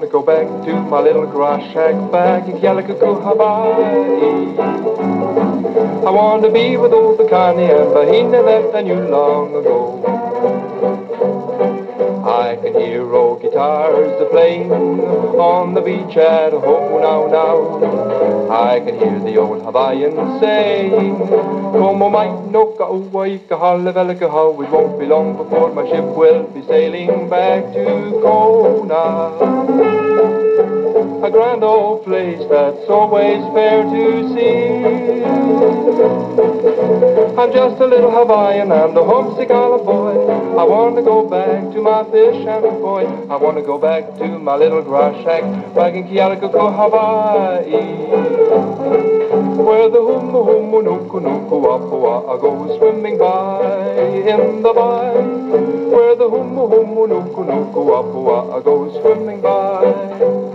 to go back to my little grass shack back in Kealakekau, Hawaii. I want to be with old Bakani and Bahina that I knew long ago. I can hear old guitars a-playing on the beach at home now, now. I can hear the old Hawaiian saying, Como mai no ka ua i ka hale vele ka hau. It won't be long before my ship will be sailing back to Kona a grand old place that's always fair to see. I'm just a little Hawaiian and the homesick island boy. I want to go back to my fish and boy. I want to go back to my little grass shack back in Kealakekau, Hawaii. Where the humu humu nuku nuku apua go swimming by in the bay. Where the humu humu nuku nuku apua go swimming by.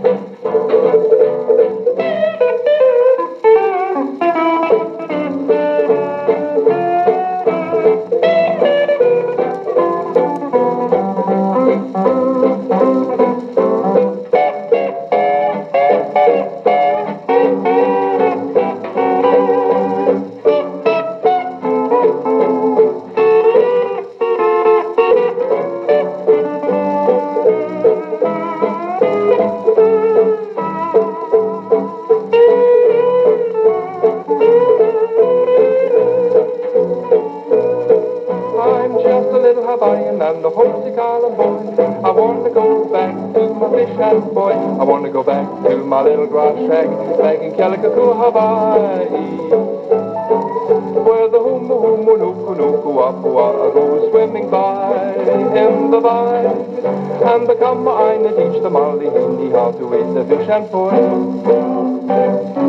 Hawaiian and a island boy. I want to go back to my fish and boy. I want to go back to my little grass shack back in Kealakekau, Hawaii. Nuku nuku apua go swimming by in the bay. And the kama aina teach the Malihini how to eat the fish and boy.